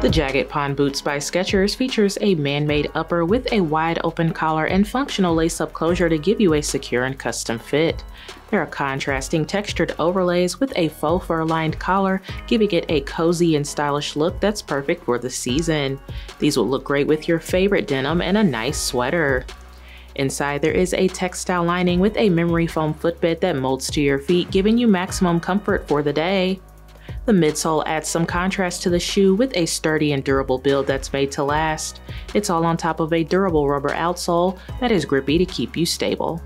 The Jagged Pond Boots by Skechers features a man-made upper with a wide open collar and functional lace-up closure to give you a secure and custom fit. There are contrasting textured overlays with a faux fur lined collar, giving it a cozy and stylish look that's perfect for the season. These will look great with your favorite denim and a nice sweater. Inside there is a textile lining with a memory foam footbed that molds to your feet, giving you maximum comfort for the day. The midsole adds some contrast to the shoe with a sturdy and durable build that's made to last. It's all on top of a durable rubber outsole that is grippy to keep you stable.